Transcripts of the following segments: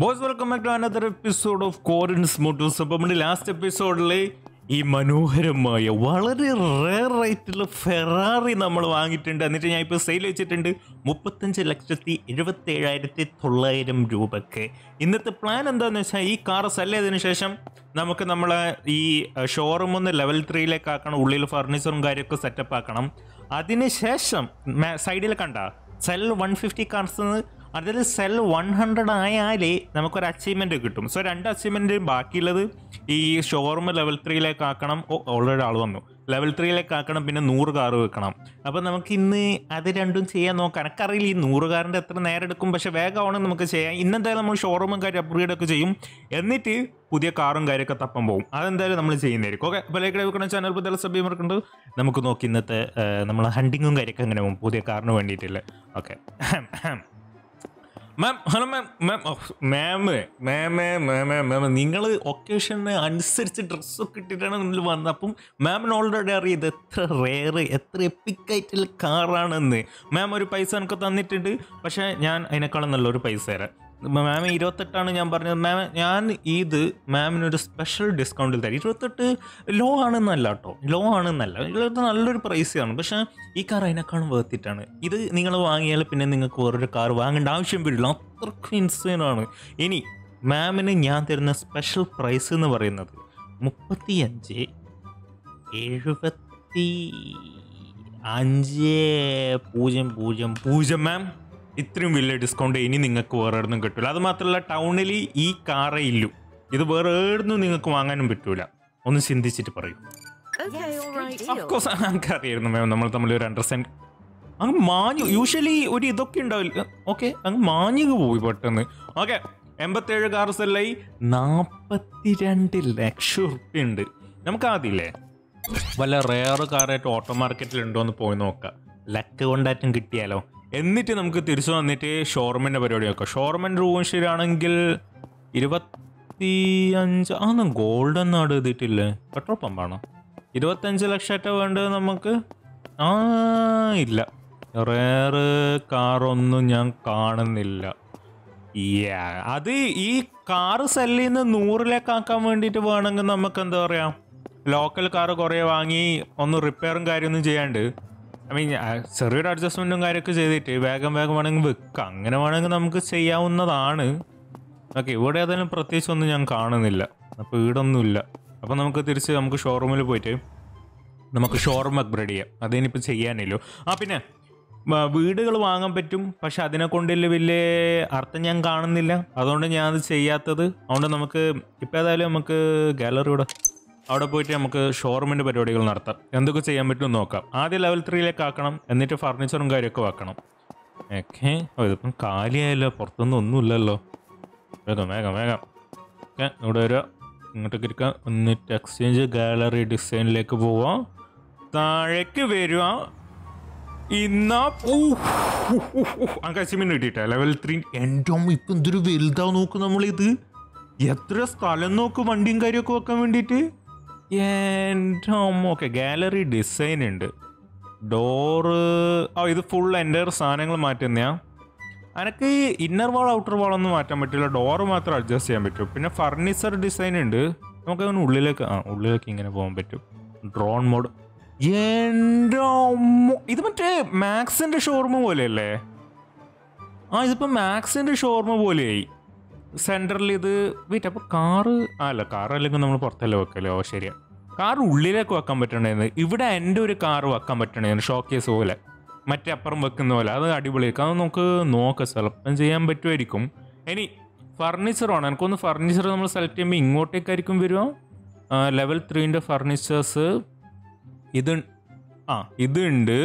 Boys welcome back to another episode of കോറിൻസ് motors അപ്പം നമ്മുടെ last എപ്പിസോഡിലെ ഈ മനോഹരമായ വളരെ റേർ ആയിട്ടുള്ള ഫെറാറി നമ്മൾ വാങ്ങിയിട്ടുണ്ട്. എന്നിട്ട് ഞാൻ ഇപ്പോൾ സെയിൽ വെച്ചിട്ടുണ്ട് മുപ്പത്തഞ്ച് ലക്ഷത്തി എഴുപത്തി ഏഴായിരത്തി തൊള്ളായിരം രൂപക്ക്. ഇന്നത്തെ പ്ലാൻ എന്താണെന്ന് വെച്ചാൽ ഈ കാർ സെൽ ചെയ്തതിന് ശേഷം നമുക്ക് നമ്മളെ ഈ ഷോറൂം ഒന്ന് ലെവൽ ത്രീയിലേക്ക് ആക്കണം. ഉള്ളിൽ ഫർണിച്ചറും കാര്യമൊക്കെ സെറ്റപ്പ് ആക്കണം. അതിന് ശേഷം സൈഡിൽ കണ്ട സെൽ വൺ ഫിഫ്റ്റി കാർസ് അതിൽ സെൽ വൺ ഹൺഡ്രഡ് ആയാലേ നമുക്കൊരു അച്ചീവ്മെന്റ് കിട്ടും. സോ രണ്ട് അച്ചീവ്മെന്റ് ബാക്കിയുള്ളത് ഈ ഷോറൂം ലെവൽ ത്രീയിലേക്ക് ആക്കണം. ഓൾറെഡി ആൾ വന്നു. ലെവൽ ത്രീയിലേക്ക് ആക്കണം പിന്നെ നൂറ് കാറ് വെക്കണം. അപ്പോൾ നമുക്ക് ഇന്ന് അത് രണ്ടും ചെയ്യാൻ നോക്കാം. എനിക്കറിയില്ല ഈ നൂറ് കാറിന്റെ എത്ര നേരം എടുക്കും. പക്ഷേ വേഗമാണ് നമുക്ക് ചെയ്യാം. ഇന്നെന്തായാലും നമ്മൾ ഷോറൂമും കാര്യം അപ്ഗ്രേഡ് ഒക്കെ ചെയ്യും. എന്നിട്ട് പുതിയ കാറും കാര്യമൊക്കെ തപ്പം പോകും അതെന്തായാലും നമ്മൾ ചെയ്യുന്നതായിരിക്കും. ഓക്കെ അപ്പോൾ ലൈക്ക് വെക്കണം ചാനൽ പുതിയ സഭ്യമാർക്കുണ്ട് നമുക്ക് നോക്കി ഇന്നത്തെ നമ്മൾ ഹണ്ടിങ്ങും കാര്യമൊക്കെ അങ്ങനെ പോകും? പുതിയ കാറിന് വേണ്ടിയിട്ടില്ല ഓക്കെ മാം ഹലോ മാം മാം മാം മാമേ മാമേ മാം നിങ്ങൾ ഒക്കേഷന് അനുസരിച്ച് ഡ്രസ്സ് ഒക്കെ ഇട്ടിട്ടാണ് നിങ്ങൾ വന്നത്. അപ്പം മാമിന് ഓൾറെഡി അറിയാം ഇത് എത്ര റെയർ എത്ര എപ്പിക്കായിട്ടുള്ള കാറാണെന്ന് മാം ഒരു പൈസ എനിക്ക് തന്നിട്ടുണ്ട്. പക്ഷേ ഞാൻ അതിനേക്കാളും നല്ലൊരു പൈസ തരാം. മാം ഇരുപത്തെട്ടാണ് ഞാൻ പറഞ്ഞത്. മാം ഞാൻ ഇത് മാമിനൊരു സ്പെഷ്യൽ ഡിസ്കൗണ്ടിൽ തരാം. ഇരുപത്തെട്ട് ലോ ആണെന്നല്ല കേട്ടോ ലോ ആണെന്നല്ല. ഇരുപത്തെട്ട് നല്ലൊരു പ്രൈസ് ആണ്. പക്ഷേ ഈ കാർ അതിനേക്കാളും വേർത്തിട്ടാണ് ഇത് നിങ്ങൾ വാങ്ങിയാൽ പിന്നെ നിങ്ങൾക്ക് വേറൊരു കാർ വാങ്ങേണ്ട ആവശ്യം വരില്ല. അത്രക്കും ഇൻസൈനാണ് ഇനി മാമിന് ഞാൻ തരുന്ന സ്പെഷ്യൽ പ്രൈസ് എന്ന് പറയുന്നത് മുപ്പത്തി അഞ്ച് എഴുപത്തി അഞ്ച് പൂജ്യം പൂജ്യം പൂജ്യം മാം ഇത്രയും വലിയ ഡിസ്കൗണ്ട് ഇനി നിങ്ങൾക്ക് വേറെ ഒന്നും കിട്ടില്ല അത് മാത്രമല്ല ടൗണിൽ ഈ കാറേ ഇല്ലു. ഇത് വേറെ എവിടുന്നും നിങ്ങൾക്ക് വാങ്ങാനും പറ്റൂല. ഒന്ന് ചിന്തിച്ചിട്ട് പറയൂ. അഫ്കോഴ്സ് അറിയായിരുന്നു മാം നമ്മൾ തമ്മിൽ ഒരു അണ്ടർസ്റ്റാൻഡ് അങ്ങ് മാഞ്ഞു. യൂഷ്വലി ഒരു ഇതൊക്കെ ഉണ്ടാവില്ല. ഓക്കെ അങ്ങ് മാഞ്ഞു പോയി പെട്ടെന്ന്. ഓക്കെ എൺപത്തേഴ് കാർ സെല്ലായി നാൽപ്പത്തിരണ്ട് ലക്ഷം ഉറുപ്പ്യ ഉണ്ട്. നമുക്ക് ആദ്യമില്ലേ വല്ല റെയർ കാറായിട്ട് ഓട്ടോ മാർക്കറ്റിൽ ഉണ്ടോ എന്ന് പോയി നോക്കാം. ലക്ക് കൊണ്ടായിട്ടും കിട്ടിയാലോ? എന്നിട്ട് നമുക്ക് തിരിച്ചു വന്നിട്ട് ഷോർമന്റെ പരിപാടി നോക്കാം ഷോർമൻ രൂപശ്ശേരിയാണെങ്കിൽ ശരിയാണെങ്കിൽ ഇരുപത്തി അഞ്ച് ആ ഗോൾഡൻ നാട് എഴുതിയിട്ടില്ലേ പെട്രോൾ പമ്പാണോ? ഇരുപത്തഞ്ച് ലക്ഷമായിട്ട് വേണ്ടത് നമുക്ക്? ആ ഇല്ല. റേറ് കാറൊന്നും ഞാൻ കാണുന്നില്ല. അത് ഈ കാറ് സെല്ലിൽ നിന്ന് നൂറിലേക്ക് ആക്കാൻ വേണ്ടിയിട്ട് വേണമെങ്കിൽ നമുക്ക് എന്താ പറയുക ലോക്കൽ കാറ് കുറേ വാങ്ങി ഒന്ന് റിപ്പയറും കാര്യമൊന്നും ചെയ്യാണ്ട് ഐ മീൻ ചെറിയൊരു അഡ്ജസ്റ്റ്മെന്റും കാര്യമൊക്കെ ചെയ്തിട്ട് വേഗം വേഗം വേണമെങ്കിൽ വെക്കാം. അങ്ങനെ വേണമെങ്കിൽ നമുക്ക് ചെയ്യാവുന്നതാണ്. ഓക്കെ ഇവിടെ ഏതായാലും പ്രത്യേകിച്ച് ഒന്നും ഞാൻ കാണുന്നില്ല. അപ്പോൾ ഈടൊന്നുമില്ല അപ്പോൾ നമുക്ക് തിരിച്ച് നമുക്ക് ഷോറൂമിൽ പോയിട്ട് നമുക്ക് ഷോറൂം അപ്ഗ്രേഡ് ചെയ്യാം. അതിനിപ്പോൾ ചെയ്യാനില്ലോ ആ പിന്നെ വീടുകൾ വാങ്ങാൻ പറ്റും. പക്ഷെ അതിനെ കൊണ്ടില്ല വലിയ അർത്ഥം ഞാൻ കാണുന്നില്ല. അതുകൊണ്ട് ഞാൻ അത് ചെയ്യാത്തത്. അതുകൊണ്ട് നമുക്ക് ഇപ്പോൾ ഏതായാലും നമുക്ക് ഗാലറിയുടെ അവിടെ പോയിട്ട് നമുക്ക് ഷോറൂമിന്റെ പരിപാടികൾ നടത്താം. എന്തൊക്കെ ചെയ്യാൻ പറ്റും നോക്കാം. ആദ്യം ലെവൽ ത്രീയിലേക്ക് ആക്കണം. എന്നിട്ട് ഫർണിച്ചറും കാര്യമൊക്കെ വെക്കണം. ഓക്കെ ഓ ഇതിപ്പം കാലിയായല്ലോ. പുറത്തൊന്നും ഒന്നുമില്ലല്ലോ. വേഗം വേഗം വേഗം. ഓക്കെ ഇവിടെ വരിക ഇങ്ങോട്ടേക്ക് ഇരിക്കാം. എന്നിട്ട് എക്സ്ചേഞ്ച് ഗാലറി ഡിസൈനിലേക്ക് പോവാം. താഴേക്ക് വരിക. ഇന്നാ ലെവൽ ത്രീ എന്റെ അമ്മ എന്തൊരു വലുതാ നോക്ക് നമ്മളിത്. എത്ര സ്ഥലം നോക്ക് വണ്ടിയും കാര്യമൊക്കെ വെക്കാൻ വേണ്ടിയിട്ട്. എന്റെ ഓക്കെ ഗാലറി ഡിസൈൻ ഉണ്ട്. ഡോറ് ആ ഇത് ഫുൾ എന്റെ സാധനങ്ങൾ മാറ്റുന്നയാ. എനിക്ക് ഇന്നർ വാൾ ഔട്ടർ വാൾ ഒന്നും മാറ്റാൻ പറ്റില്ല. ഡോറ് മാത്രം അഡ്ജസ്റ്റ് ചെയ്യാൻ പറ്റും. പിന്നെ ഫർണിച്ചർ ഡിസൈൻ ഉണ്ട്. നമുക്ക് അങ്ങനെ ഉള്ളിലേക്ക് ആ ഉള്ളിലേക്ക് ഇങ്ങനെ പോകാൻ പറ്റും. ഡ്രോൺ മോഡ് എന്റെ. ഇത് മറ്റേ മാക്സിന്റെ ഷോറൂം പോലെയല്ലേ? ആ ഇതിപ്പോൾ മാക്സിന്റെ ഷോറൂം പോലെയായി. സെന്ററിൽ ഇത് വെയിറ്റ് അപ്പോൾ കാറ് അല്ല കാർ അല്ലെങ്കിൽ നമ്മൾ പുറത്തല്ലേ വെക്കല്ലേ ഓ ശരിയാ. കാർ ഉള്ളിലേക്ക് വെക്കാൻ പറ്റണേന്ന്. ഇവിടെ എന്റെ ഒരു കാർ വെക്കാൻ പറ്റണേന്ന് ഷോക്കേസ് പോലെ. മറ്റേ അപ്പുറം വെക്കുന്ന പോലെ. അത് അടിപൊളിയായിരിക്കും. അത് നമുക്ക് നോക്കാം. ചിലപ്പം ചെയ്യാൻ പറ്റുമായിരിക്കും. ഇനി ഫർണിച്ചർ ആണ് എനിക്കൊന്ന് ഫർണിച്ചർ നമ്മൾ സെലക്ട് ചെയ്യുമ്പോൾ ഇങ്ങോട്ടേക്കായിരിക്കും വരിക. ലെവൽ ത്രീന്റെ ഫർണിച്ചേഴ്സ് ഇത് ആ ഇതുണ്ട്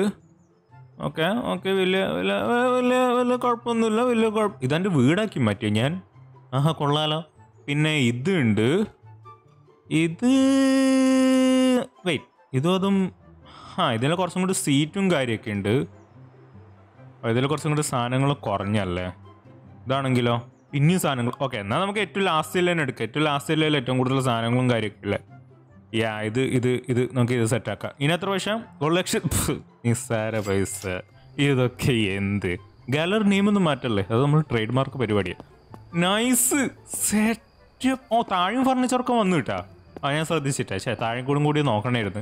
ഓക്കെ ഓക്കെ വലിയ വലിയ വലിയ വലിയ കുഴപ്പമൊന്നുമില്ല. വലിയ കുഴപ്പം ഇതെന്റെ വീടാക്കി മാറ്റിയോ ഞാൻ? ആഹാ കൊള്ളാലോ. പിന്നെ ഇതുണ്ട് ഇത് വെയിറ്റ് ഇതും അതും ആ ഇതിൽ കുറച്ചും കൂടി സീറ്റും കാര്യമൊക്കെ ഉണ്ട്. ഇതിൽ കുറച്ചും കൂടി സാധനങ്ങൾ കുറഞ്ഞല്ലേ? ഇതാണെങ്കിലോ? പിന്നെയും സാധനങ്ങൾ ഓക്കെ എന്നാൽ നമുക്ക് ഏറ്റവും ലാസ്റ്റിൽ തന്നെ എടുക്കാം. ഏറ്റവും ലാസ്റ്റ് ലാസ്റ്റിൽ ഏറ്റവും കൂടുതൽ സാധനങ്ങളും കാര്യമൊക്കെ ഇല്ലേ യാ ഇത് ഇത് ഇത് നമുക്ക് ഇത് സെറ്റാക്കാം ഇനി എത്ര പൈസ? ഒരു ലക്ഷം. നിസ്സാര പൈസ. ഇതൊക്കെ എന്ത്? ഗാലറി നെയിമൊന്നും മാറ്റല്ലേ? അത് നമ്മൾ ട്രേഡ് മാർക്ക് പരിപാടിയാണ് നൈസ് സെറ്റ് ഓ താഴെയും ഫർണിച്ചറൊക്കെ വന്നു കിട്ടാ ആ ഞാൻ ശ്രദ്ധിച്ചിട്ടാ. ശേ താഴെ കൂടും കൂടി നോക്കണമായിരുന്നു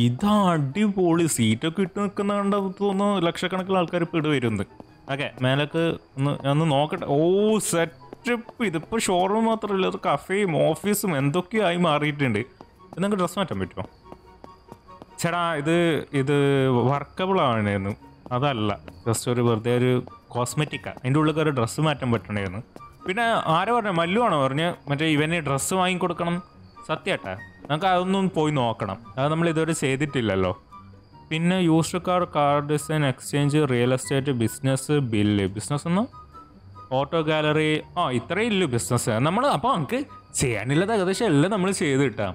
ഇത് അടിപൊളി സീറ്റൊക്കെ ഇട്ട് നിൽക്കുന്ന കണ്ട തോന്നുന്നു ലക്ഷക്കണക്കിന് ആൾക്കാർ ഇപ്പോൾ ഇട് വരുന്നത് ഓക്കെ മേലേക്ക് ഒന്ന് ഒന്ന് നോക്കട്ടെ. ഓ സെറ്റപ്പ് ഇതിപ്പോൾ ഷോറൂം മാത്രമല്ല അത് കഫേയും ഓഫീസും എന്തൊക്കെയായി മാറിയിട്ടുണ്ട്. നിങ്ങൾക്ക് ഡ്രസ്സ് മാറ്റാൻ പറ്റുമോ? ചേടാ ഇത് ഇത് വർക്കബിൾ ആവണമായിരുന്നു അതല്ല ജസ്റ്റ് ഒരു വെറുതെ ഒരു കോസ്മെറ്റിക്കാണ് അതിന്റെ ഉള്ളിൽ ഒരു ഡ്രസ്സ് മാറ്റാൻ പറ്റണമായിരുന്നു പിന്നെ ആരോ പറഞ്ഞു? മല്ലു ആണോ പറഞ്ഞ്? മറ്റേ ഇവന് ഡ്രസ്സ് വാങ്ങിക്കൊടുക്കണം. സത്യട്ടെ. നമുക്ക് അതൊന്നും പോയി നോക്കണം. അത് നമ്മൾ ഇതുവരെ ചെയ്തിട്ടില്ലല്ലോ. പിന്നെ used car car design exchange real estate business bill business ഒന്നും? ഓട്ടോ ഗാലറി ആ ഇത്രയേ ഇല്ലു ബിസിനസ് നമ്മൾ അപ്പോൾ നമുക്ക് ചെയ്യാനില്ലാത്ത ഏകദേശം എല്ലാം നമ്മൾ ചെയ്ത് കിട്ടാം.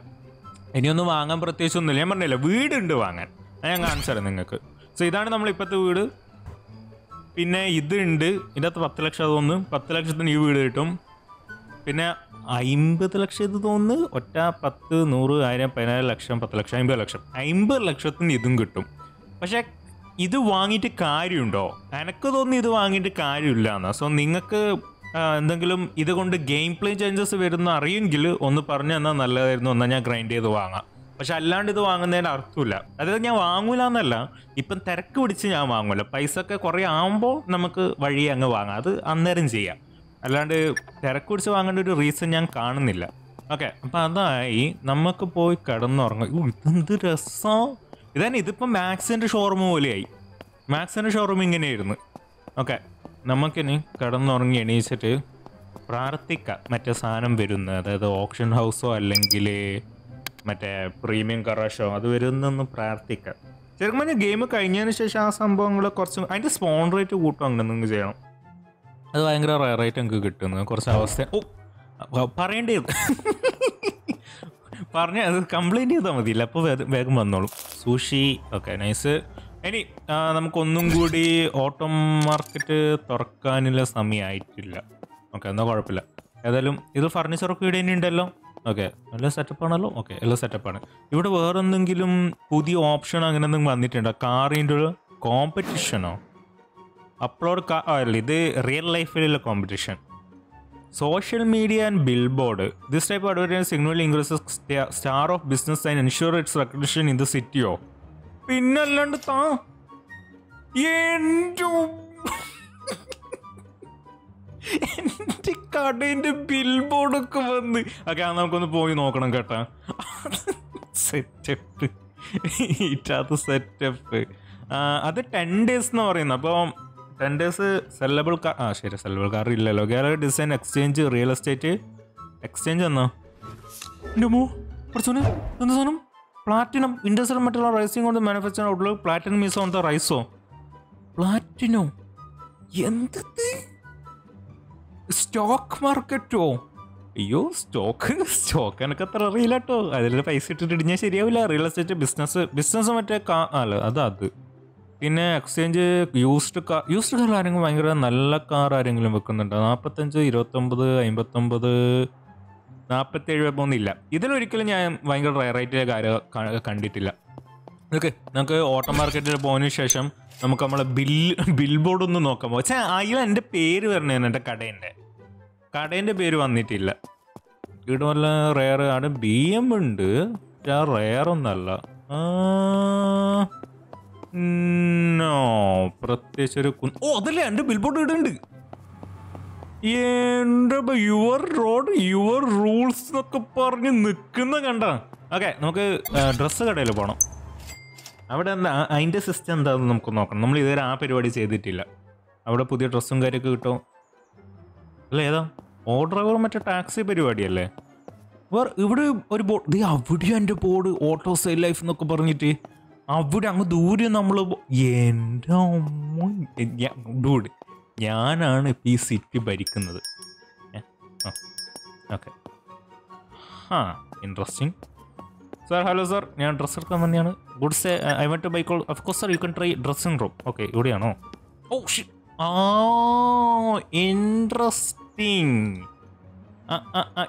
ഇനിയൊന്നും വാങ്ങാൻ പ്രത്യേകിച്ചൊന്നുമില്ല. ഞാൻ പറഞ്ഞില്ല വീടുണ്ട് വാങ്ങാൻ. ഞാൻ കാണിച്ചു തരാം നിങ്ങൾക്ക്. സോ ഇതാണ് നമ്മൾ ഇപ്പോഴത്തെ വീട്. പിന്നെ ഇതുണ്ട്. ഇതിന്റെ അകത്ത് പത്ത് ലക്ഷം തോന്നുന്നു. പത്ത് ലക്ഷത്തിന് ഈ വീട് കിട്ടും. പിന്നെ അമ്പത് ലക്ഷം ഇത് തോന്നുന്നു. ഒറ്റ പത്ത് നൂറ് ആയിരം പതിനായിരം ലക്ഷം പത്ത് ലക്ഷം അമ്പത് ലക്ഷം. അമ്പത് ലക്ഷത്തിന് ഇതും കിട്ടും. പക്ഷേ ഇത് വാങ്ങിയിട്ട് കാര്യമുണ്ടോ? എനക്ക് തോന്നി ഇത് വാങ്ങിയിട്ട് കാര്യമില്ല എന്നാ സോ നിങ്ങൾക്ക് എന്തെങ്കിലും ഇതുകൊണ്ട് ഗെയിം പ്ലേ ചേഞ്ചസ് വരുന്ന അറിയെങ്കിൽ ഒന്ന് പറഞ്ഞു തന്നാൽ നല്ലതായിരുന്നു. എന്നാൽ ഞാൻ ഗ്രൈൻഡ് ചെയ്ത് വാങ്ങാം. പക്ഷെ അല്ലാണ്ട് ഇത് വാങ്ങുന്നതിന് അർത്ഥമില്ല. അതായത് ഞാൻ വാങ്ങൂല എന്നല്ല ഇപ്പം തിരക്ക് പിടിച്ച് ഞാൻ വാങ്ങൂല. പൈസ ഒക്കെ കുറേ ആകുമ്പോൾ നമുക്ക് വഴി അങ്ങ് വാങ്ങാം. അത് അന്നേരം ചെയ്യാം. അല്ലാണ്ട് തിരക്ക് പിടിച്ച് വാങ്ങേണ്ട ഒരു റീസൺ ഞാൻ കാണുന്നില്ല. ഓക്കെ അപ്പം അതായി നമുക്ക് പോയി കിടന്നുറങ്ങും. ഇതെന്ത് രസം. ഇതന്നെ ഇതിപ്പം മാക്സിന്റെ ഷോറൂം പോലെയായി. മാക്സിന്റെ ഷോറൂം ഇങ്ങനെയായിരുന്നു. ഓക്കെ നമുക്കിനി കിടന്നുറങ്ങി എണീച്ചിട്ട് പ്രാർത്ഥിക്കാം. മറ്റേ സാധനം വരുന്നത് അതായത് ഓപ്ഷൻ ഹൗസോ അല്ലെങ്കിൽ മറ്റേ പ്രീമിയം കറാഷോ അത് വരുന്നൊന്ന് പ്രാർത്ഥിക്കാം. ചെറുപ്പം ഗെയിം കഴിഞ്ഞതിന് ശേഷം ആ സംഭവങ്ങൾ കുറച്ച് അതിന്റെ സ്പോൺ റേറ്റ് കൂട്ടും അങ്ങനെ നിങ്ങൾക്ക് ചെയ്യണം. അത് ഭയങ്കര റേറ്റ് നമുക്ക് കിട്ടുന്നു. കുറച്ച് അവസ്ഥ ഓ പറയേണ്ടത് പറഞ്ഞ അത് കംപ്ലൈന്റ് ചെയ്താൽ മതിയില്ല അപ്പോൾ വേഗം വന്നോളും. സൂഷി ഓക്കെ നൈസ് ഇനി നമുക്കൊന്നും കൂടി ഓട്ടോ മാർക്കറ്റ് തുറക്കാനുള്ള സമയമായിട്ടില്ല. ഓക്കെ എന്നാൽ കുഴപ്പമില്ല. ഏതായാലും ഇത് ഫർണിച്ചറൊക്കെ ഇവിടെ തന്നെ ഉണ്ടല്ലോ. ഓക്കെ. നല്ല സെറ്റപ്പ് ആണല്ലോ? ഓക്കെ എല്ലാം സെറ്റപ്പാണ് ഇവിടെ വേറെ എന്തെങ്കിലും പുതിയ ഓപ്ഷൻ അങ്ങനെ എന്തെങ്കിലും വന്നിട്ടുണ്ടോ? കാറിന്റെ ഒരു കോമ്പറ്റീഷനോ അപ്ലോഡ് അല്ല ഇത് real ലൈഫിലുള്ള competition social media and billboard this type advertise signal increases star of business and ensure its recognition in the സിറ്റിയോ പിന്നല്ലാണ്ട് താ എന്റെ എന്റെ കടേന്റെ ബിൽ ബോർഡൊക്കെ വന്ന്. ഓക്കെ അത് നമുക്കൊന്ന് പോയി നോക്കണം കേട്ടാ. സെറ്റപ്പ് ഇറ്റാത്ത സെറ്റപ്പ് അത് ടെൻ ഡേയ്സ് എന്ന് പറയുന്നത് അപ്പോൾ ടെൻ ഡേയ്സ് സെല്ലബിൾ കാർ ആ ശരി സെല്ലബിൾ കാർ ഇല്ലല്ലോ. Gallery design exchange real estate exchange എന്നോ എന്റെ മോ കുറച്ചോനെ എന്താ സാധനം? പ്ലാറ്റിനം ഇൻഡസ്ട്രിയൽ മറ്റുള്ള റൈസിംഗ് കൊണ്ട് manufacture outlook platinum meets on the റൈസോ പ്ലാറ്റിനോ എന്തത് സ്റ്റോക്ക് മാർക്കറ്റോ? അയ്യോ സ്റ്റോക്ക് സ്റ്റോക്ക് എനിക്ക് അത്ര അറിയില്ല കേട്ടോ അതിൽ പൈസ ഇട്ടിട്ട് ഇടിഞ്ഞാൽ ശരിയാവില്ല റിയൽ എസ്റ്റേറ്റ് ബിസിനസ് ബിസിനസ് മറ്റേ കാ അല്ല അത് അത്. പിന്നെ exchange used car used car ആരെങ്കിലും ഭയങ്കര നല്ല കാർ ആരെങ്കിലും വെക്കുന്നുണ്ടോ? നാൽപ്പത്തഞ്ച് ഇരുപത്തൊമ്പത് അമ്പത്തൊമ്പത് നാൽപ്പത്തേഴ് ഒന്നില്ല ഇതിലൊരിക്കലും ഞാൻ ഭയങ്കര റയറായിട്ട് കാര്യം കണ്ടിട്ടില്ല. ഓക്കെ നമുക്ക് ഓട്ടോ മാർക്കറ്റിൽ പോയതിനു ശേഷം നമുക്ക് നമ്മളെ ബിൽ ബിൽ ബോർഡ് ഒന്ന് നോക്കാൻ പോകാം പക്ഷേ അതിൽ എന്റെ പേര് വരണേന്ന് എന്റെ കടേന്റെ. കടേന്റെ പേര് വന്നിട്ടില്ല. ഇവിടെ വല്ല റെയർ ആണ് ബി എം ഉണ്ട്. പക്ഷെ റെയർ ഒന്നല്ല. നോ പ്രത്യേകിച്ച് ഒരു കു- ഓ അതല്ലേ എന്റെ ബിൽ ബോർഡ് ഇടുന്നുണ്ട് എന്റെ യുവർ റോഡ് യുവർ റൂൾസ് എന്നൊക്കെ പറഞ്ഞ് നിൽക്കുന്ന കണ്ട. ഓക്കെ നമുക്ക് ഡ്രസ്സ് കടയിൽ പോകണം അവിടെ എന്താ അതിന്റെ സിസ്റ്റം എന്താണെന്ന് നമുക്ക് നോക്കണം. നമ്മൾ ഇതുവരെ ആ പരിപാടി ചെയ്തിട്ടില്ല. അവിടെ പുതിയ ഡ്രസ്സും കാര്യമൊക്കെ കിട്ടും? അല്ല ഏതാ? ഓ ഡ്രൈവർ മറ്റേ ടാക്സി പരിപാടിയല്ലേ? വേറെ ഇവിടെ ഒരു ബോർഡ് ദേ അവിടെയും എന്റെ ബോർഡ് ഓട്ടോ സെയിൽ ലൈഫ് എന്നൊക്കെ പറഞ്ഞിട്ട് അവിടെ അങ്ങ് ദൂരെ നമ്മൾ എന്റെ ഡൂഡ് ഞാനാണ് ഇപ്പം ഈ സിറ്റി ഭരിക്കുന്നത് ഓക്കെ. ഹാ ഇൻട്രസ്റ്റിംഗ് സാർ ഹലോ സാർ ഞാൻ ഡ്രസ്സ് എടുക്കാൻ തന്നെയാണ് goods I went to buy call of course sir you can try dressing room okay ഇവിടെയാണോ? ഓ ഷി ആ ഇൻട്രസ്റ്റിംഗ്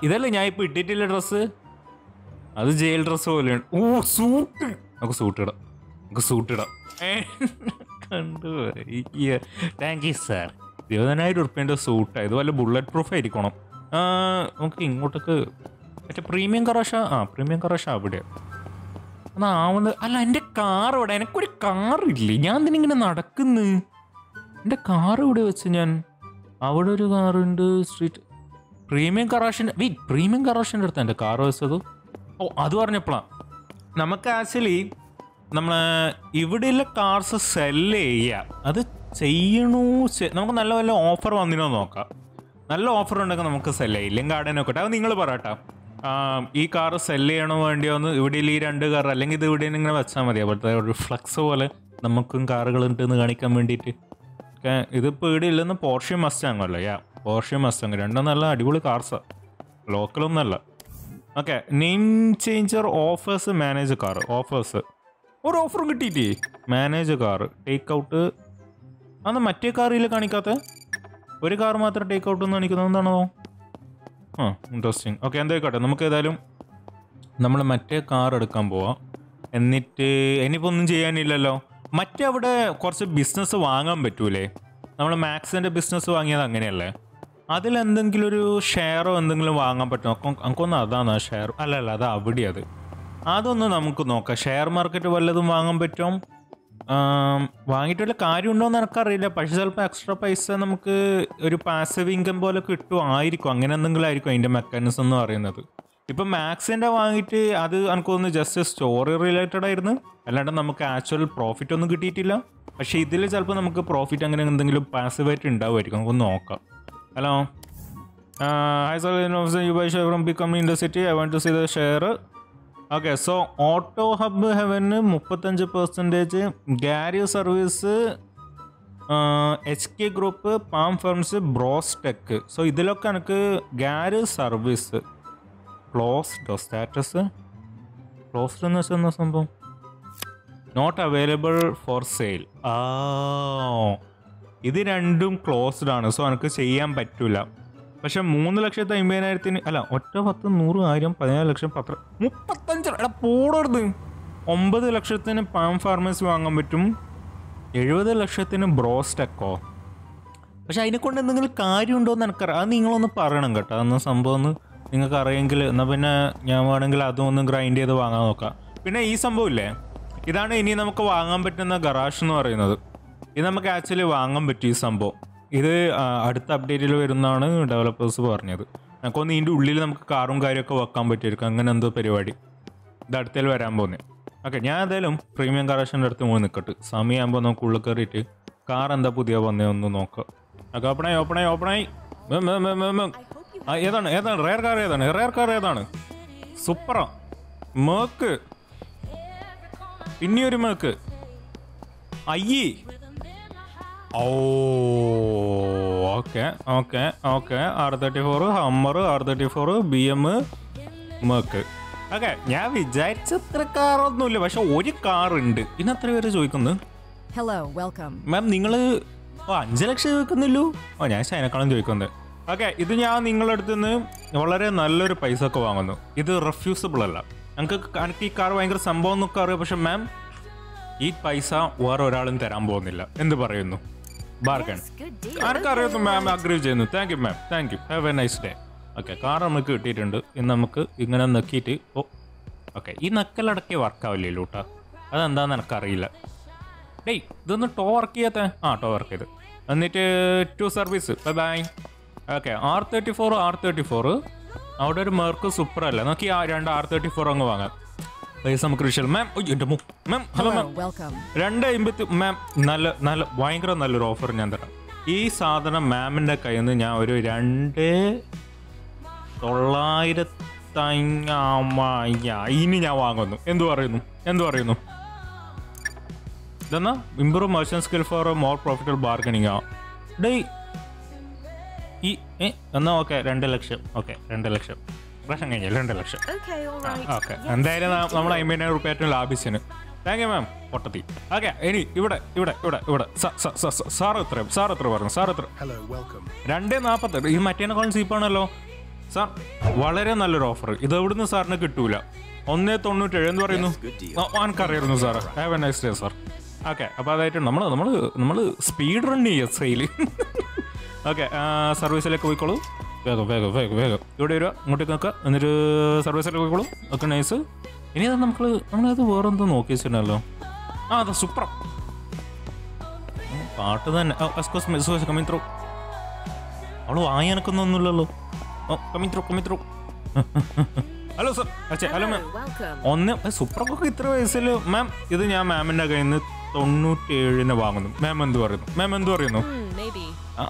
ഇതല്ലേ ഞാൻ ഇപ്പോൾ ഇട്ടിട്ടില്ല ഡ്രസ്സ് അത് ജയിൽ ഡ്രസ്സ് പോലെയാണ്. ഓ സൂട്ട് നമുക്ക് സൂട്ട് ഇടാം. നമുക്ക് സൂട്ട് ഇടാം. താങ്ക് യു സാർ ഇരുപതിനായിരം ഉറുപ്പ്യന്റെ സൂട്ട് ഇത് വല്ല ബുള്ളറ്റ് പ്രൂഫ് ആയിരിക്കണം. നമുക്ക് ഇങ്ങോട്ടേക്ക് മറ്റേ പ്രീമിയം കറോഷ? ആ പ്രീമിയം കറോഷ അവിടെ. ആവുന്നത്? അല്ല എന്റെ കാർ ഇവിടെ എനിക്കൊരു കാർ ഇല്ലേ? ഞാൻ ഇതിനിങ്ങനെ നടക്കുന്നു? എന്റെ കാർ ഇവിടെ വെച്ച് ഞാൻ? അവിടെ ഒരു കാറുണ്ട് സ്ട്രീറ്റ് പ്രീമിയം കറോഷന്റെ വെയിറ്റ് പ്രീമിയം കറോഷന്റെ അടുത്ത് എന്റെ കാർ വെച്ചത്. ഓ അത് പറഞ്ഞപ്പോഴാണ് നമുക്ക് ആക്ച്വലി നമ്മളെ ഇവിടെയുള്ള കാർസ് സെല്ല് ചെയ്യുക അത് ചെയ്യണു നമുക്ക് നല്ല വല്ല ഓഫർ വന്നിനോ നോക്കാം. നല്ല ഓഫർ ഉണ്ടെങ്കിൽ നമുക്ക് സെല്ല് ചെയ്യാം. ഇല്ലെങ്കിൽ അവിടെ അത് നിങ്ങൾ പറയട്ടോ ഈ കാർ സെല്ല് ചെയ്യണോ വേണ്ടിയോന്ന് ഇവിടെ ഈ രണ്ട് കാർ അല്ലെങ്കിൽ ഇത് ഇവിടെ ഇങ്ങനെ വെച്ചാൽ മതി. അപ്പോഴത്തെ ഒരു ഫ്ലക്സ് പോലെ നമുക്കും കാറുകൾ ഉണ്ടെന്ന് കാണിക്കാൻ വേണ്ടിയിട്ട്. ഇതിപ്പോൾ ഇവിടെ ഇല്ലെന്ന് പോർഷ്യം മസ്റ്റാങ് അല്ലേ? യാ പോർഷ്യം മസ്റ്റാങ് രണ്ടും നല്ല അടിപൊളി കാർസാണ് ലോക്കലൊന്നല്ല okay name changer offers manage car offers ഒരു ഓഫർ കിട്ടിയിട്ടേ മാനേജ് കാർ ടേക്ക് ഔട്ട് അന്ന് മറ്റേ കാറിൽ കാണിക്കാത്ത? ഒരു കാർ മാത്രം ടേക്ക് ഔട്ട് എന്ന് കാണിക്കുന്നത് എന്താണോ? ആ ഇൻട്രസ്റ്റിംഗ് ഓക്കെ എന്തായിക്കോട്ടെ നമുക്ക് ഏതായാലും നമ്മൾ മറ്റേ കാർ എടുക്കാൻ പോവാം. എന്നിട്ട് ഇനിയിപ്പോൾ ഒന്നും ചെയ്യാനില്ലല്ലോ. മറ്റേ അവിടെ കുറച്ച് ബിസിനസ് വാങ്ങാൻ പറ്റൂലേ? നമ്മൾ മാക്സിന്റെ ബിസിനസ് വാങ്ങിയത് അങ്ങനെയല്ലേ? അതിലെന്തെങ്കിലും ഒരു ഷെയറോ എന്തെങ്കിലും വാങ്ങാൻ പറ്റുമോ? നമുക്ക് നമുക്കൊന്ന് അതാണ് ഷെയർ അല്ല അല്ല അത് അവിടെ അത്. അതൊന്ന് നമുക്ക് നോക്കാം. ഷെയർ മാർക്കറ്റ് വല്ലതും വാങ്ങാൻ പറ്റും? വാങ്ങിയിട്ട് വല്ല കാര്യമുണ്ടോ എന്ന് എനിക്കറിയില്ല. പക്ഷെ ചിലപ്പോൾ എക്സ്ട്രാ പൈസ നമുക്ക് ഒരു പാസീവ് ഇൻകം പോലെ കിട്ടുമായിരിക്കും അങ്ങനെ എന്തെങ്കിലും ആയിരിക്കും അതിന്റെ മെക്കാനിസം എന്ന് പറയുന്നത്. ഇപ്പം മാക്സിന്റെ വാങ്ങിയിട്ട് അത് എനിക്ക് തോന്നുന്നു ജസ്റ്റ് സ്റ്റോറി റിലേറ്റഡ് ആയിരുന്നു. അല്ലാണ്ട് നമുക്ക് ആക്ച്വൽ പ്രോഫിറ്റ് ഒന്നും കിട്ടിയിട്ടില്ല. പക്ഷേ ഇതിൽ ചിലപ്പോൾ നമുക്ക് പ്രോഫിറ്റ് അങ്ങനെ എന്തെങ്കിലും പാസീവായിട്ട് ഉണ്ടാവുമായിരിക്കും. നമുക്ക് നോക്കാം. Hello hi sir you buy share from become in the city I want to see the share okay so auto hub ഹെവന് മുപ്പത്തഞ്ച് percentage Gary service H K group palm firms bros tech so ഇതിലൊക്കെ എനിക്ക് Gary service ക്ലോസ്ഡോ status closed എന്ന് വെച്ചാൽ എന്താ സംഭവം? Not available for sale ആ ഇത് രണ്ടും ക്ലോസ്ഡ് ആണ്. സോ എനിക്ക് ചെയ്യാൻ പറ്റൂല. പക്ഷെ മൂന്ന് ലക്ഷത്തി അമ്പതിനായിരത്തിന് അല്ല ഒറ്റ പത്ത് നൂറ് ആയിരം പതിനാല് ലക്ഷം പത്ര. മുപ്പത്തഞ്ച് എടാ പോടരുത്. ഒമ്പത് ലക്ഷത്തിന് പാം ഫാർമസി വാങ്ങാൻ പറ്റും. എഴുപത് ലക്ഷത്തിന് ബ്രോസ്റ്റക്കോ പക്ഷെ അതിനെ കൊണ്ട് എന്തെങ്കിലും കാര്യമുണ്ടോ എന്ന് എനിക്കറിയാം. അത് നിങ്ങളൊന്ന് പറയണം കേട്ടോ. അന്ന് സംഭവം ഒന്ന് നിങ്ങൾക്ക് അറിയെങ്കിൽ എന്നാൽ പിന്നെ ഞാൻ വേണമെങ്കിൽ അതും ഒന്ന് ഗ്രൈൻഡ് ചെയ്ത് വാങ്ങാൻ നോക്കാം. പിന്നെ ഈ സംഭവം ഇല്ലേ? ഇതാണ് ഇനി നമുക്ക് വാങ്ങാൻ പറ്റുന്ന ഗറാഷ് എന്ന് പറയുന്നത്. ഇത് നമുക്ക് ആക്ച്വലി വാങ്ങാൻ പറ്റും ഈ സംഭവം. ഇത് അടുത്ത അപ്ഡേറ്റിൽ വരുന്നതാണ് ഡെവലപ്പേഴ്സ് പറഞ്ഞത്. നമുക്കൊന്ന് ഇതിന്റെ ഉള്ളിൽ നമുക്ക് കാറും കാര്യമൊക്കെ വെക്കാൻ പറ്റുമായിരിക്കും അങ്ങനെ എന്തോ പരിപാടി. ഇത് അടുത്തേൽ വരാൻ പോകുന്നത് ഓക്കെ ഞാൻ എന്തായാലും പ്രീമിയം കാറേഷന്റെ അടുത്ത് പോയി നിൽക്കട്ടെ സമയമാകുമ്പോൾ നമുക്ക് ഉള്ളിൽ കയറിയിട്ട് കാർ എന്താ പുതിയ വന്നേ ഒന്ന് നോക്കാം. ഓക്കെ ഓപ്പണായി ഓപ്പണായി ഓപ്പണായി ഏതാണ് ഏതാണ്? റയർ കാർ ഏതാണ്? റയർ കാർ ഏതാണ്? സൂപ്പറാ മേക്ക് ഇനിയൊരു മേക്ക് അയ്യേ okay okay okay. R thirty four Hummer R thirty four B M make okay ഞാൻ വിചാരിച്ച ഇത്ര കാറൊന്നുമില്ല പക്ഷെ ഒരു കാർ ഉണ്ട് പിന്നെ അത്ര പേര് ചോദിക്കുന്നു? ഹലോ വെൽക്കം മാം നിങ്ങൾ ഓ അഞ്ച് ലക്ഷം ചോദിക്കുന്നില്ലോ? ഓ ഞാൻ ശൈനക്കാളും ചോദിക്കുന്നത്. ഓക്കെ ഇത് ഞാൻ നിങ്ങളുടെ അടുത്ത് നിന്ന് വളരെ നല്ലൊരു പൈസ ഒക്കെ വാങ്ങുന്നു. ഇത് റെഫ്യൂസബിൾ അല്ല. ഞങ്ങൾക്ക് എനിക്ക് ഈ കാർ ഭയങ്കര സംഭവം എന്നൊക്കെ അറിയാം പക്ഷെ മാം ഈ പൈസ വേറെ ഒരാളും തരാൻ പോകുന്നില്ല. എന്ത് പറയുന്നു? ബാർഗൺ ആർക്കും അറിയാത്ത മാം അഗ്രീവ് ചെയ്യുന്നു. Thank you ma'am thank you have a nice day okay car നമുക്ക് കിട്ടിയിട്ടുണ്ട്. ഇന്ന് നമുക്ക് ഇങ്ങനെ നക്കിയിട്ട് ഓ ഓക്കെ ഈ നക്കലടക്കി വർക്കാവില്ലേ ലൂട്ടാ അതെന്താന്ന് എനിക്കറിയില്ല. ഡേയ് ഇതൊന്ന് ടോ വർക്ക് ചെയ്യാത്ത ആ ടോ വർക്ക് ചെയ്ത്. എന്നിട്ട് to service bye bye okay R thirty four R thirty four അവിടെ ഒരു മെർക്ക് സൂപ്പർ അല്ല? നോക്കി ആ രണ്ട് ആർ തേർട്ടി ഫോർ അങ്ങ് വാങ്ങാം. പൈസ നമുക്ക് വിഷയം. മാം എന്റെ മു മാം ഹലോ മാം. രണ്ട് അമ്പത്തി മാം നല്ല നല്ല ഭയങ്കര നല്ലൊരു ഓഫർ ഞാൻ തരാം. ഈ സാധനം മാമിന്റെ കയ്യിൽ നിന്ന് ഞാൻ ഒരു രണ്ട് തൊള്ളായിരത്തി ഇനി ഞാൻ വാങ്ങുന്നു. എന്തു പറയുന്നു? എന്തു പറയുന്നു? ഇതെന്നാ? Improve merchant skill for more profitable bargaining ആ. ഡേ ഈ എന്നാ ഓക്കെ രണ്ട് ലക്ഷം. ഓക്കെ രണ്ട് ലക്ഷം. പ്രശ്നം കഴിഞ്ഞാൽ രണ്ട് ലക്ഷം. ഓക്കെ എന്തായാലും നമ്മൾ അമ്പതിനായിരം റുപ്യ ഏറ്റവും ലാഭിച്ചതിന്. താങ്ക് യു മാം പൊട്ടത്തി. ഓക്കെ ഇനി ഇവിടെ ഇവിടെ ഇവിടെ ഇവിടെ. സാർ എത്ര സാർ എത്ര പറഞ്ഞു? സാർ എത്ര ഹലോ വെൽക്കം രണ്ട് നാൽപ്പത്തെട്ട് ഈ മറ്റേ കോൾ സീപ്പാണല്ലോ സാർ വളരെ നല്ലൊരു ഓഫർ ഇത് എവിടുന്ന് സാറിന് കിട്ടൂല? ഒന്നേ തൊണ്ണൂറ്റേഴ് എന്ന് പറയുന്നു. എനിക്കറിയായിരുന്നു sir have a nice day sir okay അപ്പോൾ അതായിട്ട് നമ്മൾ നമ്മൾ നമ്മൾ സ്പീഡ് റൺ ചെയ്യുക സെയിൽ ഓക്കെ സർവീസിലേക്ക് പോയിക്കോളൂ. വേഗം വേഗം വേഗം വേഗം. ഇവിടെ വരിക ഇങ്ങോട്ടേക്ക് നിൽക്കുക. എന്നിട്ട് സർവീസിലേക്ക് പോയിക്കോളൂ ഒക്കെ നൈസ് ഇനി അത് നമുക്ക് നമ്മളത് വേറെന്തോ നോക്കി വെച്ചിട്ടുണ്ടല്ലോ. ആ അതെ സൂപ്പർ പാട്ട് തന്നെ. കമ്മിത്രോ മീ സോസ് കമ്മിങ് ത്രൂ അവൾ വാങ്ങി എനക്കൊന്നൊന്നുമില്ലല്ലോ ഓ coming through coming through hello sir അച്ഛേ hello ma'am ഒന്ന് സൂപ്പർക്കൊക്കെ ഇത്ര വയസ്സിൽ മാം ഇത് ഞാൻ മാമിന്റെ കയ്യിൽ നിന്ന് തൊണ്ണൂറ്റേഴിന് വാങ്ങുന്നു. മാം എന്ത് പറയുന്നു? മാം എന്ത് പറയുന്നു?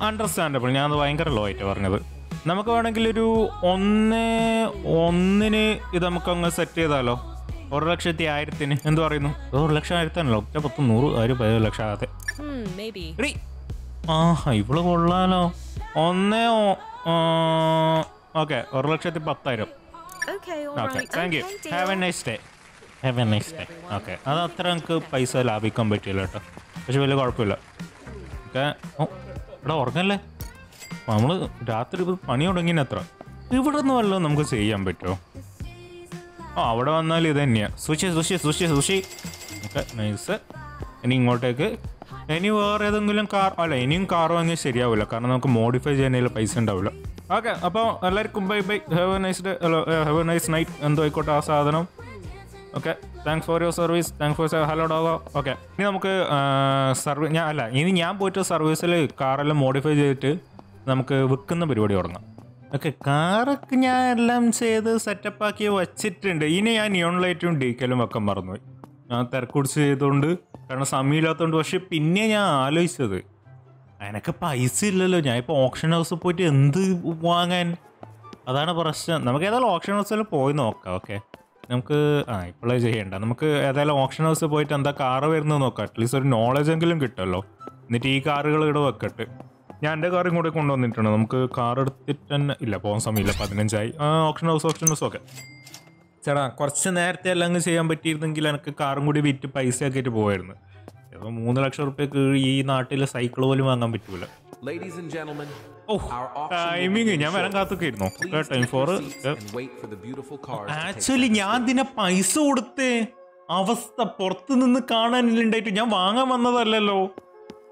അണ്ടർസ്റ്റാൻഡബിൾ ഞാൻ അത് ഭയങ്കര ലോ ആയിട്ട് പറഞ്ഞത്. നമുക്ക് വേണമെങ്കിൽ ഒരു ഒന്ന് ഒന്നിന് ഇത് നമുക്ക് അങ്ങ് സെറ്റ് ചെയ്താലോ? ഒരു ലക്ഷത്തി ആയിരത്തിന്. എന്ത് പറയുന്നു? ഒരു ലക്ഷം ആയിരത്താണല്ലോ ഒറ്റ പത്ത് നൂറ് ഒരു പതിനൊരു ലക്ഷം ആകത്തെ Hmm. ആഹാ ഇവൾ കൊള്ളാലോ. ഒന്ന് ഓക്കെ ഒരു ലക്ഷത്തി പത്തായിരം. Okay thank you have a. Nice day have a nice day okay അത് അത്ര നമുക്ക് പൈസ ലാഭിക്കാൻ പറ്റില്ല കേട്ടോ. പക്ഷെ വലിയ കുഴപ്പമില്ല. ഓക്കെ ഓ ഇവിടെ ഉറങ്ങല്ലേ? നമ്മൾ രാത്രി പണി തുടങ്ങിയ അത്ര ഇവിടെ നിന്ന് വല്ലതും നമുക്ക് ചെയ്യാൻ പറ്റുമോ? ആ അവിടെ വന്നാൽ ഇത് തന്നെയാ. Sushi sushi sushi sushi okay nice ഇനി ഇങ്ങോട്ടേക്ക്. ഇനി വേറെ ഏതെങ്കിലും കാർ അല്ല ഇനിയും കാർ വാങ്ങിയാൽ ശരിയാവില്ല. കാരണം നമുക്ക് മോഡിഫൈ ചെയ്യാനുള്ള പൈസ ഉണ്ടാവില്ല. ഓക്കെ അപ്പോൾ എല്ലാവർക്കും bye bye have a nice day hello have a nice night എന്തോ ആയിക്കോട്ടെ ആ സാധനം. Okay thanks for your service thanks for hello Dogo okay ഇനി നമുക്ക് സർവീസ് ഞാൻ അല്ല ഇനി ഞാൻ പോയിട്ട് സർവീസിൽ കാറെല്ലാം മോഡിഫൈ ചെയ്തിട്ട് നമുക്ക് വിൽക്കുന്ന പരിപാടി തുടങ്ങാം. ഓക്കെ കാറൊക്കെ ഞാൻ എല്ലാം ചെയ്ത് സെറ്റപ്പ് ആക്കി വച്ചിട്ടുണ്ട്. ഇനി ഞാൻ നിയോൺ ലൈറ്റും ഡീക്കലും വെക്കാൻ മറന്നുപോയി. ഞാൻ തിരക്കുടിച്ച് ചെയ്തുകൊണ്ട് കാരണം സമയമില്ലാത്തതുകൊണ്ട് പക്ഷെ പിന്നെ ഞാൻ ആലോചിച്ചത് അതിനൊക്കെ പൈസ ഇല്ലല്ലോ ഞാൻ ഇപ്പോൾ ഓപ്ഷൻ ഹൗസിൽ പോയിട്ട് എന്ത് വാങ്ങാൻ? അതാണ് പ്രശ്നം. നമുക്ക് ഏതായാലും ഓപ്ഷൻ ഹൗസിൽ പോയി നോക്കാം ഓക്കെ. നമുക്ക് ആ ഇപ്പോഴേ ചെയ്യേണ്ട. നമുക്ക് ഏതായാലും ഓപ്ഷൻ ഹൗസിൽ പോയിട്ട് എന്താ കാറ് വരുന്നത് നോക്കാം. അറ്റ്ലീസ്റ്റ് ഒരു നോളജ് എങ്കിലും കിട്ടുമല്ലോ. എന്നിട്ട് ഈ കാറുകൾ ഇവിടെ വെക്കട്ടെ. ഞാൻ എന്റെ കാറും കൂടെ കൊണ്ടുവന്നിട്ടുണ്ട്. നമുക്ക് കാർ എടുത്തിട്ട് തന്നെ ഇല്ല പോകാൻ സമയമില്ല. പതിനഞ്ചായി. Option house option house okay ചേട്ടാ കുറച്ച് നേരത്തെ എല്ലാം അങ്ങ് ചെയ്യാൻ പറ്റിയിരുന്നെങ്കിൽ എനിക്ക് കാറും കൂടി വിറ്റ് പൈസ ഒക്കെ ആയിട്ട് പോയായിരുന്നു ഇപ്പോൾ മൂന്ന് ലക്ഷം റുപ്യക്ക് ഈ നാട്ടിൽ സൈക്കിൾ പോലും വാങ്ങാൻ പറ്റൂല. ടൈമിങ് ഞാൻ വരാൻ. കാത്തൊക്കെയായിരുന്നു ടൈം ഫോർ ആക്ച്വലി ഞാൻ ഇതിനെ പൈസ കൊടുത്തേ അവസ്ഥ പുറത്തു നിന്ന് കാണാനില്ലുണ്ടായിട്ട് ഞാൻ വാങ്ങാൻ വന്നതല്ലല്ലോ.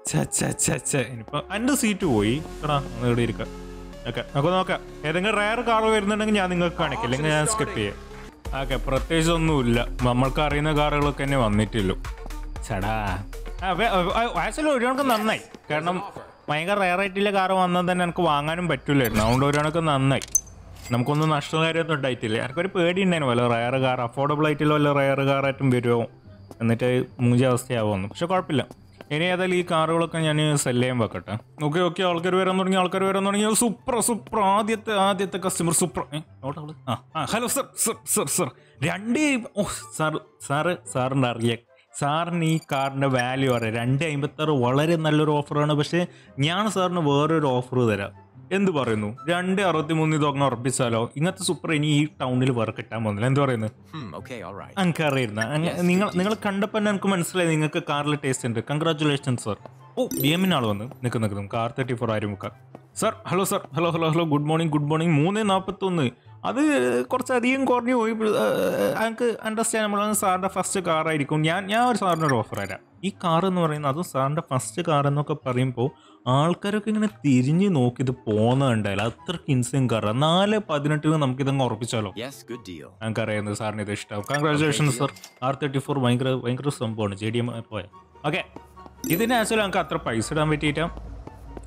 ഇനിയിപ്പോ എന്റെ സീറ്റ് പോയി. എടാ ഇവിടെ ഇരിക്കാം. ഓക്കെ നമുക്ക് നോക്കാം. ഏതെങ്കിലും റയർ കാർ വരുന്നുണ്ടെങ്കിൽ ഞാൻ നിങ്ങൾക്ക് കാണിക്കാം. അല്ലെങ്കിൽ ഞാൻ സ്കിപ്പ് ചെയ്യാം. ഓക്കെ പ്രത്യേകിച്ച് ഒന്നുമില്ല നമ്മൾക്ക് അറിയുന്ന കാറുകളൊക്കെ തന്നെ വന്നിട്ടുള്ളൂ. ചേടാ. ആക്ച്വലി ഒരു കണക്ക് നന്നായി. കാരണം ഭയങ്കര റയർ ആയിട്ടുള്ള കാർ വന്നാൽ തന്നെ എനിക്ക് വാങ്ങാനും പറ്റില്ലായിരുന്നു. അതുകൊണ്ട് ഒരു കണക്ക് നന്നായി. നമുക്കൊന്നും നഷ്ടകാര്യമൊന്നും ഉണ്ടായിട്ടില്ല. എനിക്കൊരു പേടി ഉണ്ടായിരുന്നു. വല്ല റയർ കാർ അഫോർഡബിൾ ആയിട്ടുള്ള വല്ല റയർ കാറായിട്ടും വരുമോ? എന്നിട്ട് മൂഞ്ച അവസ്ഥയാവുമെന്ന്. പക്ഷെ കുഴപ്പമില്ല. ഇനി ഏതായാലും ഈ കാറുകളൊക്കെ ഞാൻ സെൽ ചെയ്യാൻ വെക്കട്ടെ. ഓക്കെ ഓക്കെ ആൾക്കാർ വരാൻ തുടങ്ങി ആൾക്കാർ വരാൻ തുടങ്ങി. സൂപ്പർ സൂപ്പർ ആദ്യത്തെ ആദ്യത്തെ കസ്റ്റമർ സൂപ്പർ ആ ആ hello sir sir sir sir രണ്ട് ഓ സാർ സാറ് സാറിന്റെ അറിയാം സാറിന് ഈ കാറിന്റെ വാല്യൂ അറിയാം. രണ്ട് അമ്പത്താറ് വളരെ നല്ലൊരു ഓഫറാണ് പക്ഷേ ഞാൻ സാറിന് വേറൊരു ഓഫർ തരാം. എന്ത് പറയുന്നു? രണ്ട് അറുപത്തി മൂന്ന് ഇതൊക്കെ ഉറപ്പിച്ചാലോ? ഇങ്ങനത്തെ സൂപ്പർ ഇനി ഈ ടൗണിൽ വേറെ കിട്ടാൻ പോകുന്നില്ല. എന്ത് പറയുന്നു? Hmm, എനിക്ക് അറിയുന്ന നിങ്ങൾ നിങ്ങൾ കണ്ടപ്പോൾ തന്നെ എനിക്ക് മനസ്സിലായി നിങ്ങൾക്ക് കാറിൽ ടേസ്റ്റ് ഉണ്ട്. കൺഗ്രാറ്റുലേഷൻ സർ ഓ ബി എമ്മിന് ആൾ വന്ന് നിൽക്കും നിൽക്കും കാർ തേർട്ടി ഫോർ ആയിരം മുക്കാം sir hello sir hello hello hello good morning good morning മൂന്ന് നാൽപ്പത്തൊന്ന് അത് കുറച്ചധികം കുറഞ്ഞു പോയി. എനിക്ക് അണ്ടർസ്റ്റാൻഡ് നമ്മളാണ് സാറിന്റെ ഫസ്റ്റ് കാറായിരിക്കും ഞാൻ ഞാൻ ഒരു സാറിനൊരു ഒരു ഓഫർ തരാം. ഈ കാർ എന്ന് പറയുന്നത് അതും സാറിന്റെ ഫസ്റ്റ് കാർ എന്നൊക്കെ പറയുമ്പോൾ ആൾക്കാരൊക്കെ ഇങ്ങനെ തിരിഞ്ഞു നോക്കി ഇത് പോകുന്ന കണ്ടാൽ അത്രയ്ക്ക് ഇൻസെൻ കാർ നാല് പതിനെട്ടിന് നമുക്കിതങ്ങ് ഉറപ്പിച്ചാലോ? ഞങ്ങൾക്ക്. ഞങ്ങൾക്കറിയാവുന്നത് സാറിന് ഇത് ഇഷ്ടം. Congratulation sir R thirty four ഭയങ്കര ഭയങ്കര സംഭവമാണ്. ജെ ഡി എം പോയ. ഓക്കെ ഇതിന് ആക്ച്വലി നമുക്ക് അത്ര പൈസ ഇടാൻ പറ്റിയിട്ടാ?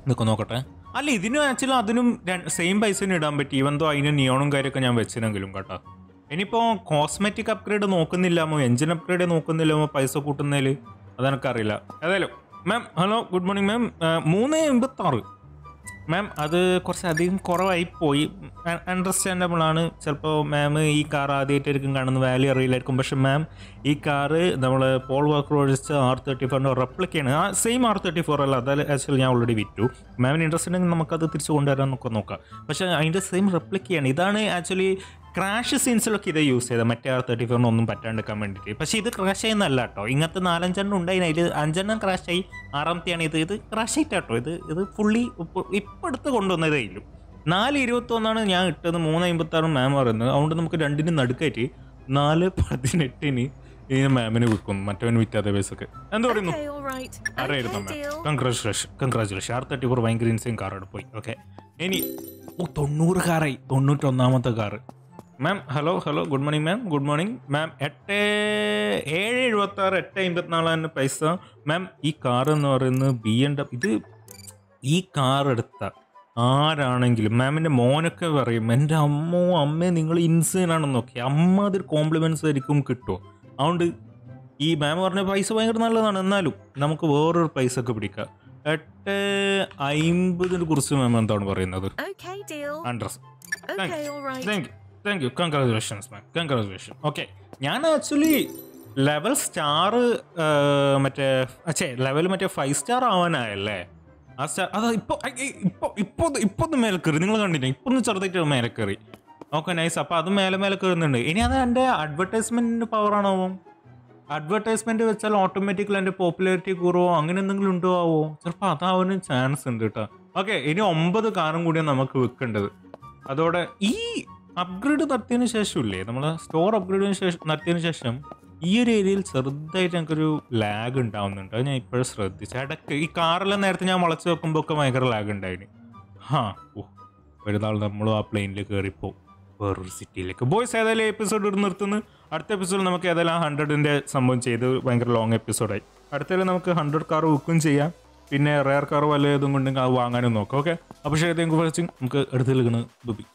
നിൽക്കും നോക്കട്ടെ. അല്ല ഇതിനും ആക്ച്വലി അതിനും സെയിം പൈസ ഇടാൻ പറ്റി. ഇവന്തോ അതിന് നിയോണും കാര്യമൊക്കെ ഞാൻ വെച്ചിരുന്നെങ്കിലും കേട്ടോ. ഇനിയിപ്പോൾ കോസ്മെറ്റിക് അപ്ഗ്രേഡ് നോക്കുന്നില്ലാമോ എഞ്ചിൻ അപ്ഗ്രേഡ് നോക്കുന്നില്ലാമോ പൈസ കൂട്ടുന്നതിൽ അതെനിക്കറിയില്ല. ഏതായാലും ma'am hello good morning ma'am മൂന്ന് എൺപത്താറ്. മാം അത് കുറച്ച് അധികം കുറവായി പോയി. അണ്ടർസ്റ്റാൻഡബിൾ ആണ്. ചിലപ്പോൾ മാം ഈ കാർ ആദ്യമായിട്ടായിരിക്കും കാണുന്ന വാല്യൂ അറിയില്ലായിരിക്കും. പക്ഷെ മാം ഈ കാറ് നമ്മൾ പോൾ വാക്കർ ഒഴിച്ച് ആർ തേർട്ടി ഫോറിന്റെ റെപ്ലിക്കാണ് ആ സെയിം ആർ തേർട്ടി ഫോർ അല്ല. അതായത് ആക്ച്വലി ഞാൻ ഓൾറെഡി വിറ്റു. മാമിന് ഇൻട്രസ്റ്റ് ഉണ്ടെങ്കിൽ നമുക്കത് തിരിച്ച് കൊണ്ടുവരാൻ നോക്കാം നോക്കാം. പക്ഷേ അതിന്റെ സെയിം റെപ്ലിക്കയാണ് ഇതാണ് ആക്ച്വലി ക്രാഷ് സീൻസിലൊക്കെ ഇത് യൂസ് ചെയ്തത്. മറ്റേ ആർ തേർട്ടി ഫോറിന് ഒന്നും പറ്റാണ്ടിരിക്കാൻ വേണ്ടിയിട്ട്. പക്ഷേ ഇത് ക്രാഷ് ചെയ്യുന്നതല്ല കേട്ടോ. ഇങ്ങനത്തെ നാലഞ്ചെണ്ണം ഉണ്ടായി. അതിൽ അഞ്ചെണ്ണം ക്രാഷ് ആയി. ആറാമത്തെയാണ് ഇത്. ഇത് ക്രാഷ് ആയിട്ട് കേട്ടോ ഇത് ഇത് ഫുള്ളി ഇപ്പം എടുത്ത് കൊണ്ടുവന്നതേ ഇല്ലു നാല് ഇരുപത്തൊന്നാണ് ഞാൻ ഇട്ടത്. മൂന്ന് അമ്പത്താറും മാം പറയുന്നത്. അതുകൊണ്ട് നമുക്ക് രണ്ടിനും നടുക്കായിട്ട് നാല് പതിനെട്ടിന് ഈ മാമിന് വിൽക്കുന്നു മറ്റവന് വിറ്റാത്ത ബേസൊക്കെ എന്താ പറയുന്നു. അറിയായിരുന്നു ma'am. Congratulation congratulation R thirty four ഭയങ്കര ഇൻസൈൻ കാർ എടുപ്പോയി പോയി. ഓക്കെ ഇനി ഓ തൊണ്ണൂറ് കാറായി തൊണ്ണൂറ്റൊന്നാമത്തെ car ma'am hello hello good morning ma'am good morning ma'am എട്ട് ഏഴ് എഴുപത്തി ആറ് എട്ട് അമ്പത്തിനാലാണ് പൈസ. മാം ഈ കാർ എന്ന് പറയുന്നത് ബി എം ഡബ്ല്യു ഇത് ഈ കാർ എടുത്ത ആരാണെങ്കിലും മാമിന്റെ മോനൊക്കെ പറയും എന്റെ അമ്മോ അമ്മേ നിങ്ങൾ ഇൻസൈൻ ആണെന്നൊക്കെ അമ്മ അതൊരു കോംപ്ലിമെന്റ്സ് ആയിരിക്കും കിട്ടുമോ അതുകൊണ്ട് ഈ മാം പറഞ്ഞ പൈസ ഭയങ്കര നല്ലതാണ്. എന്നാലും നമുക്ക് വേറൊരു പൈസ ഒക്കെ പിടിക്കാം. എട്ട് അയിമ്പതിനെ കുറിച്ച് മാം എന്താണ് പറയുന്നത്? Thank you thank you congratulations ma'am congratulation okay ഞാൻ ആക്ച്വലി ലെവൽ സ്റ്റാർ മറ്റേ അച്ഛേ ലെവൽ മറ്റേ ഫൈവ് സ്റ്റാർ ആവാനായല്ലേ? ആ സ്റ്റാർ അതാ ഇപ്പൊ ഇപ്പോൾ ഇപ്പോൾ ഇപ്പൊ ഇപ്പൊ ഒന്ന് മേലെ കയറി. നിങ്ങൾ കണ്ടില്ല? ഇപ്പൊ ഒന്ന് ചെറുതായിട്ട് മേലെ കയറി. ഓക്കെ നൈസ് അപ്പൊ അത് മേലെ മേലെ കയറുന്നുണ്ട്. ഇനി അത് എന്റെ അഡ്വർടൈസ്മെന്റിന്റെ പവർ ആണോ? അഡ്വർടൈസ്മെന്റ് വെച്ചാൽ ഓട്ടോമാറ്റിക്കലി എന്റെ പോപ്പുലാരിറ്റി കുറവോ? അങ്ങനെ എന്തെങ്കിലും ഉണ്ടോ ആവോ? ചിലപ്പോൾ അതാവാനും ചാൻസ് ഉണ്ട് കേട്ടോ. ഓക്കെ ഇനി ഒമ്പത് കാറും കൂടിയാണ് നമുക്ക് വെക്കേണ്ടത്. അതോടെ ഈ അപ്ഗ്രേഡ് നടത്തിയതിന് ശേഷമില്ലേ? നമ്മൾ സ്റ്റോർ അപ്ഗ്രേഡിന് ശേഷം നടത്തിയതിന് ശേഷം ഈ ഒരു ഏരിയയിൽ ചെറുതായിട്ട് ഞങ്ങൾക്കൊരു ലാഗ് ഉണ്ടാവുന്നുണ്ട്. അത് ഞാൻ ഇപ്പോഴും ശ്രദ്ധിച്ചു. ഇടയ്ക്ക് ഈ കാറെല്ലാം നേരത്തെ ഞാൻ വളച്ച് വെക്കുമ്പോൾ ഒക്കെ ഭയങ്കര ലാഗ് ഉണ്ടായിന്. ഹാ ഓ ഒരു നാൾ നമ്മളും ആ പ്ലെയിനിൽ കയറിപ്പോ വേറൊരു സിറ്റിയിലേക്ക് ബോയ്സ് ഏതായാലും എപ്പിസോഡ് ഇവിടെ നിർത്തുന്നു. അടുത്ത എപ്പിസോഡ് നമുക്ക് ഏതായാലും ആ ഹൺഡ്രഡിന്റെ സംഭവം ചെയ്ത് ഭയങ്കര ലോങ് എപ്പിസോഡായി അടുത്തേലും നമുക്ക് ഹൺഡ്രഡ് കാർ ബുക്കും ചെയ്യാം. പിന്നെ റെയർ കാർ വല്ലതും കൊണ്ടെങ്കിൽ അത് വാങ്ങാനും നോക്കാം ഓക്കെ അപ്പോൾ ശരി നമുക്ക് അടുത്ത് നിൽക്കുന്നത് ബുബി